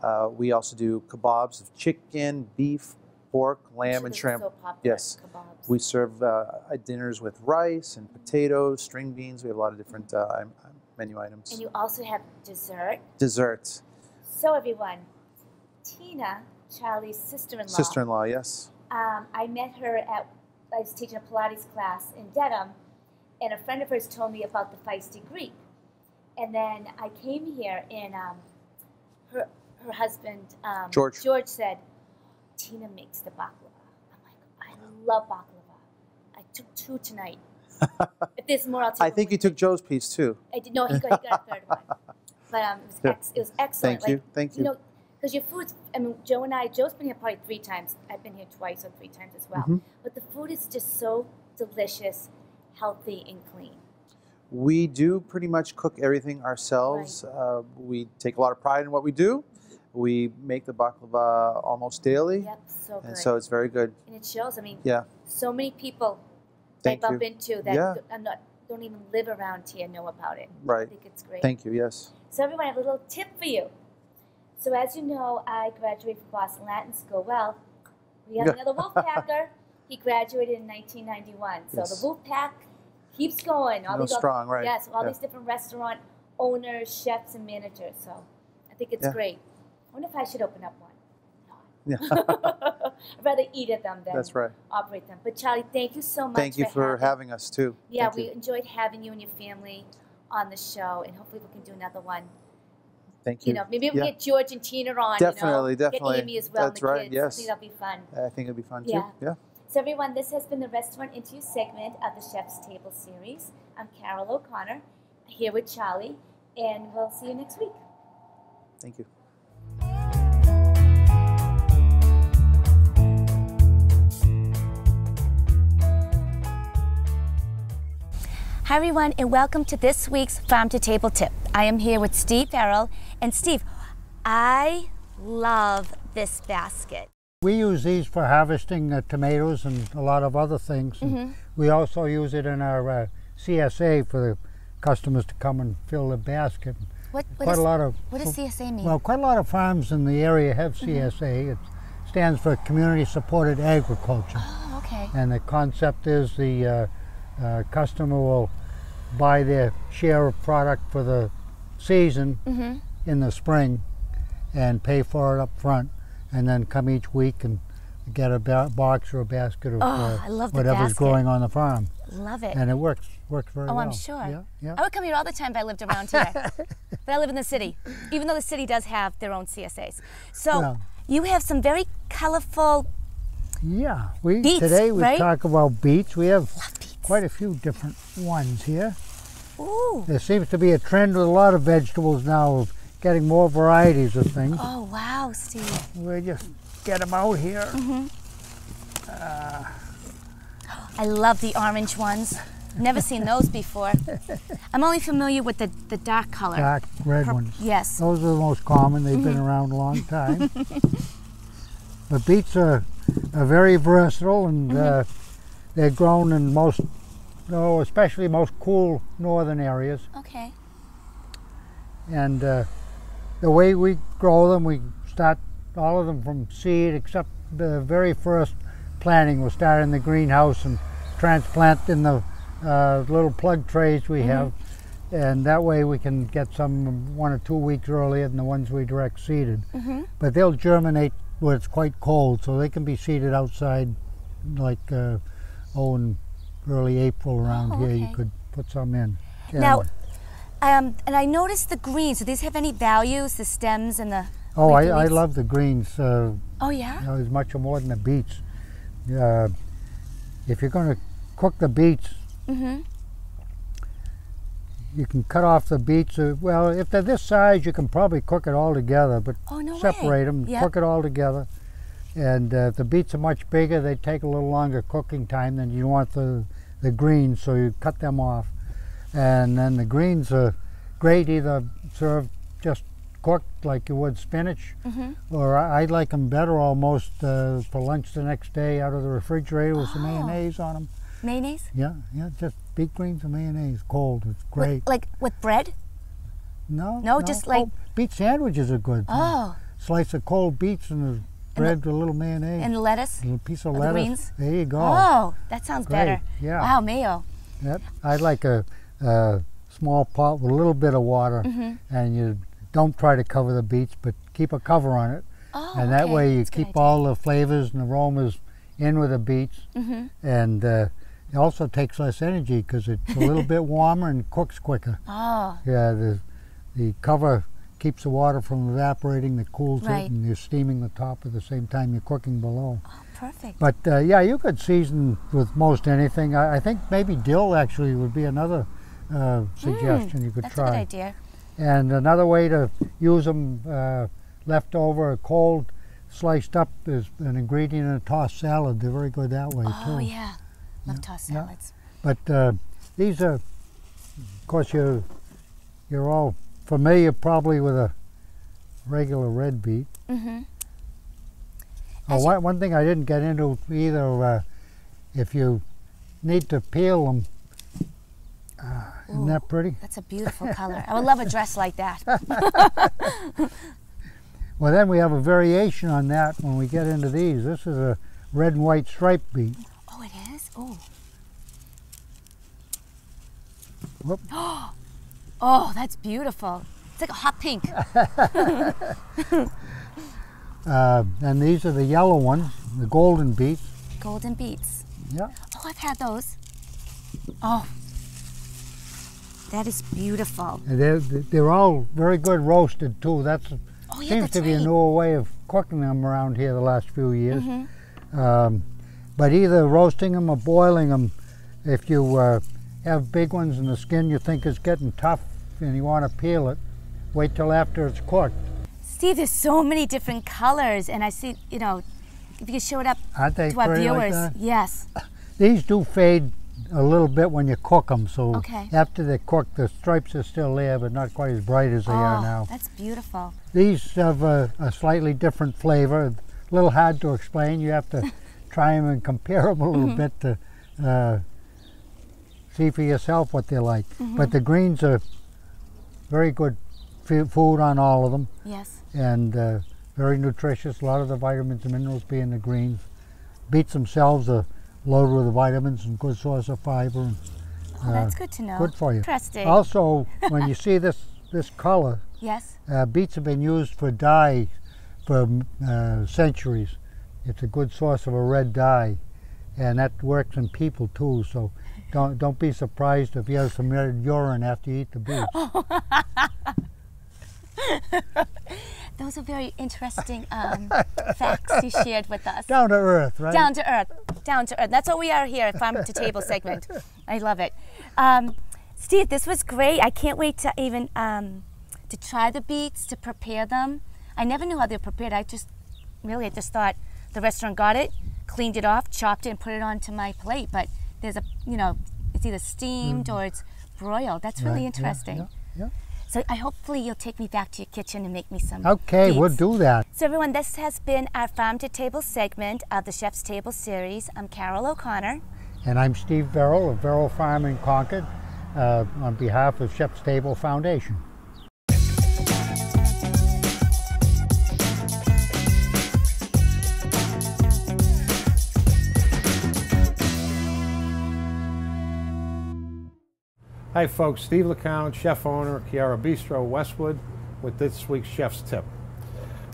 Uh, we also do kebabs of chicken, beef, pork, lamb, and shrimp. So popular, Yes. Kebabs. We serve uh, dinners with rice and potatoes, string beans. We have a lot of different uh, im- menu items. and you also have dessert. Desserts. So, everyone, Tina, Charlie's sister-in-law. Sister-in-law, yes. um, I met her at, I was teaching a Pilates class in Dedham, and a friend of hers told me about the Feisty Greek. And then I came here, and um, her, her husband, um, George. George said, Tina makes the baklava. I'm like, I love baklava. I took two tonight. If there's more, I'll take I think you took. Joe's piece too. I did, no, he got, he got a third one. But um, it, was Yeah. ex, it was excellent. Thank you. Like, Thank you you. know, because your food's, I mean, Joe and I, Joe's been here probably three times. I've been here twice or three times as well. Mhm. But the food is just so delicious, healthy, and clean. We do pretty much cook everything ourselves. Uh, we take a lot of pride in what we do. We make the baklava almost daily, Yep, so good. and so it's very good. and it shows. I mean, Yeah. so many people Thank I bump you. into that Yeah. I'm not, don't even live around here know about it. Right. I think it's great. Thank you. Yes. So everyone, I have a little tip for you. So as you know, I graduated from Boston Latin School. Well, we have another Wolfpacker. he graduated in 1991. So Yes. the Wolfpack keeps going. All these strong, right? Yes, all Yeah. these different restaurant owners, chefs, and managers. So I think it's great. I wonder if I should open up one. Yeah. I'd rather eat at them than That's right. operate them. But Charlie, thank you so much. Thank you for having having us too. yeah, Thank we you. enjoyed having you and your family on the show, and hopefully we can do another one. Thank You you. know, maybe we Yeah. get George and Tina on. Definitely, you know? definitely. Get Amy as well. That's and the right, Kids. yes. I think that'll be fun. I think it'd be fun too. Yeah. Yeah. So everyone, this has been the Restaurant Interview segment of the Chef's Table series. I'm Carol O'Connor, here with Charlie, and we'll see you next week. Thank you. Hi everyone, and welcome to this week's Farm to Table Tip. I am here with Steve Verrill, and Steve, I love this basket. We use these for harvesting uh, tomatoes and a lot of other things. Mm-hmm. We also use it in our uh, CSA for the customers to come and fill the basket. What, what, quite is, a lot of what does CSA mean? well, quite a lot of farms in the area have. CSA. It stands for Community Supported Agriculture, oh, okay. and the concept is the uh, uh, customer will buy their share of product for the season Mm-hmm. in the spring and pay for it up front, and then come each week and get a ba- box or a basket of Oh, uh, I love the whatever's growing on the farm. Love it. and it works works very Oh, well. Oh, I'm sure. Yeah, yeah. I would come here all the time if I lived around here. but I live in the city, even though the city does have their own CSAs. So Yeah. you have some very colorful. Yeah, we Beets, today we right? talk about beets. We have beets. Quite a few different ones here. Ooh. There seems to be a trend with a lot of vegetables now of getting more varieties of things. Oh wow, Steve. We just get them out here. Mm-hmm. I love the orange ones. Never seen those before. I'm only familiar with the, the dark color. Dark red ones. Yes. Those are the most common. They've been around a long time. but beets are, are very versatile and uh, they're grown in most, no, especially most cool northern areas. Okay. And uh, the way we grow them, we start all of them from seed, except the very first planting. We'll start in the greenhouse and transplant in the uh, little plug trays we have, and that way we can get some one or two weeks earlier than the ones we direct seeded. But they'll germinate where it's quite cold, so they can be seeded outside, like uh, oh, early April around Oh, here. You could put some in. Now, And- um, and I noticed the greens. Do these have any values? The stems and the. Oh, I, I love the greens uh, Oh yeah. you know, as much more than the beets. Uh, if you're going to cook the beets, Mm-hmm. you can cut off the beets. Uh, well, if they're this size, you can probably cook it all together, but Oh no way. separate them, Yep. cook it all together. And uh, if the beets are much bigger, they take a little longer cooking time than you want the, the greens, so you cut them off. And then the greens are great either served just cooked like you would spinach, Mhm. or I, I like them better almost uh, for lunch the next day out of the refrigerator with some Oh. mayonnaise on them. Mayonnaise. Yeah, yeah, just beet greens and mayonnaise, cold. It's With- great. like with bread. no, no, just like- oh, beet sandwiches are good. Oh, Slice of cold beets and the bread with a little mayonnaise. and lettuce. a little piece of the lettuce. greens? There you go. Oh, that sounds Great, better. yeah. Wow, mayo. Yep. I like a, a small pot with a little bit of water, Mm-hmm. and you don't try to cover the beets, but keep a cover on it, Oh, and that okay. way you That's keep all the flavors and aromas in with the beets, Mm-hmm. and uh, it also takes less energy because it's a little bit warmer and cooks quicker. Oh, Yeah, the the cover keeps the water from evaporating, that cools Right. it, and you're steaming the top at the same time you're cooking below. oh, perfect. But uh, yeah, you could season with most anything. I, I think maybe dill actually would be another uh, suggestion you could That's try. That's a good idea. And another way to use them uh, leftover, cold, sliced up is an ingredient in a tossed salad. They're very good that way Oh too. Oh yeah, love tossed yeah. salads. But uh, these are, of course, you're you're all familiar probably with a regular red beet. Mm-hmm. Oh, one, one thing I didn't get into either, uh, if you need to peel them, uh, isn't that pretty? That's a beautiful color. I would love a dress like that. Well, then we have a variation on that when we get into these. This is a red and white striped beet. Oh, it is. Oh. Whoop. Oh, that's beautiful. It's like a hot pink. Uh, and these are the yellow ones, the golden beets. Golden beets. Yeah. Oh, I've had those. Oh, that is beautiful. And they're, they're all very good roasted too. That's Oh yeah, seems that's to be a newer way of cooking them around here the last few years. Mm-hmm. Um, but either roasting them or boiling them, if you uh, have big ones and the skin you think is getting tough and you want to peel it, wait till after it's cooked. Steve, there's so many different colors, and I see, you know, if you could show it up they to our like viewers. that? yes. These do fade a little bit when you cook them, so Okay. after they're cooked, the stripes are still there, but not quite as bright as they oh, are now. that's beautiful. These have a, a slightly different flavor. A little hard to explain. You have to try them and compare them a little bit to uh, see for yourself what they're like. Mm-hmm. But the greens are very good food on all of them Yes. and uh, very nutritious. A lot of the vitamins and minerals be in the greens. Beets themselves are loaded with vitamins and good source of fiber. And Oh, that's good to know. Uh, good for you. Interesting. Also, when you see this this color, yes. uh, beets have been used for dye for uh, centuries. It's a good source of a red dye, and that works in people too. So Don't don't be surprised if you have some red urine after you eat the beets. Those are very interesting um, facts you shared with us. Down to earth, right? Down to earth. Down to earth. That's what we are here, at farm to table segment. I love it. Um, Steve, this was great. I can't wait to even um, to try the beets, to prepare them. I never knew how they're prepared. I just really, I just thought the restaurant got it, cleaned it off, chopped it, and put it onto my plate. But there's a, you know, it's either steamed or it's broiled. That's really Right, interesting. yeah, yeah. So I hopefully you'll take me back to your kitchen and make me some. Okay, we'll do that. So everyone, this has been our farm to table segment of the Chef's Table series. I'm Carol O'Connor. And I'm Steve Verrill of Verrill Farm in Concord uh, on behalf of Chef's Table Foundation. Hi folks, Steve LaCount, chef owner, Chiara Bistro, Westwood, with this week's Chef's Tip.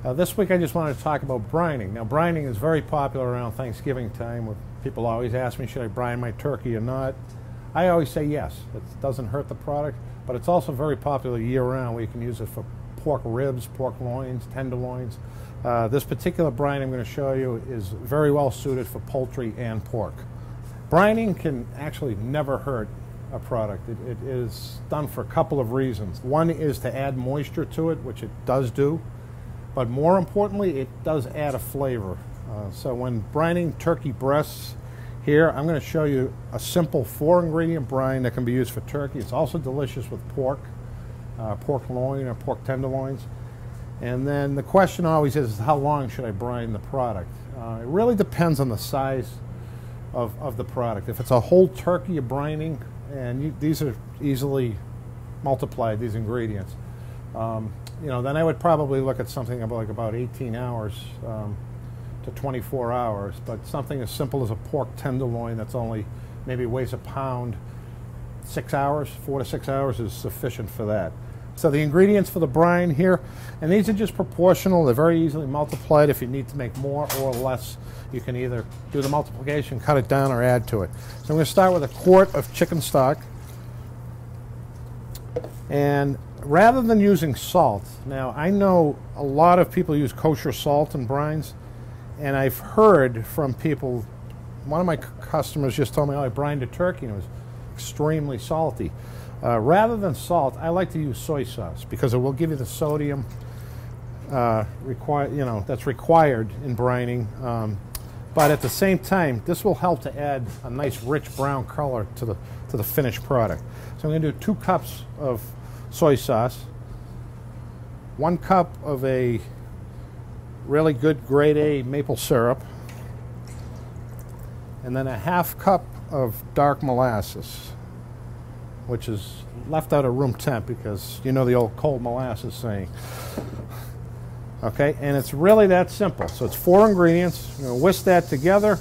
Uh, this week I just wanted to talk about brining. Now brining is very popular around Thanksgiving time where people always ask me, should I brine my turkey or not? I always say yes. It doesn't hurt the product, but it's also very popular year round where you can use it for pork ribs, pork loins, tenderloins. Uh, this particular brine I'm going to show you is very well suited for poultry and pork. Brining can actually never hurt a product. It, it is done for a couple of reasons. One is to add moisture to it, which it does do, but more importantly, it does add a flavor. Uh, so when brining turkey breasts here, I'm going to show you a simple four ingredient brine that can be used for turkey. It's also delicious with pork, uh, pork loin or pork tenderloins. And then the question always is, how long should I brine the product? Uh, it really depends on the size of, of the product. If it's a whole turkey you're brining, and you, these are easily multiplied, these ingredients, um, you know, then I would probably look at something about like about 18 hours um, to 24 hours. But something as simple as a pork tenderloin that's only maybe weighs a pound, six hours, four to six hours is sufficient for that. So the ingredients for the brine here, and these are just proportional. They're very easily multiplied. If you need to make more or less, you can either do the multiplication, cut it down, or add to it. So I'm going to start with a quart of chicken stock. And rather than using salt, now I know a lot of people use kosher salt in brines, and I've heard from people, one of my customers just told me, oh, I brined a turkey and it was extremely salty. Uh, rather than salt, I like to use soy sauce because it will give you the sodium uh, you know, that's required in brining. Um, but at the same time, this will help to add a nice rich brown color to the to the finished product. So I'm going to do two cups of soy sauce, one cup of a really good grade A maple syrup, and then a half cup of dark molasses, which is left out of room temp because you know the old cold molasses saying. Okay, and it's really that simple. So it's four ingredients. You're going to whisk that together,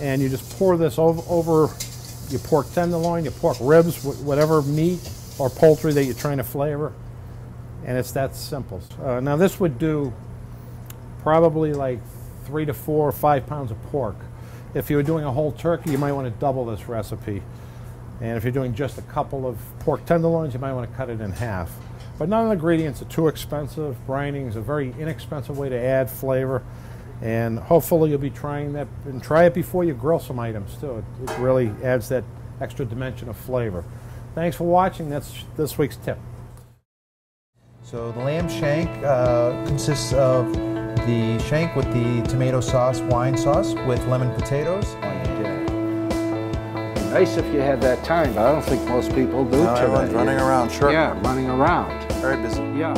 and you just pour this over, over your pork tenderloin, your pork ribs, whatever meat or poultry that you're trying to flavor, and it's that simple. Uh, now this would do probably like three to four or five pounds of pork. If you were doing a whole turkey, you might want to double this recipe. And if you're doing just a couple of pork tenderloins, you might want to cut it in half. But none of the ingredients are too expensive. Brining is a very inexpensive way to add flavor. And hopefully you'll be trying that and try it before you grill some items too. It, it really adds that extra dimension of flavor. Thanks for watching. That's this week's tip. So the lamb shank uh, consists of the shank with the tomato sauce, wine sauce with lemon potatoes. Nice if you had that time, but I don't think most people do today. everyone's running around, sure. Yeah, running around. Very busy. Yeah.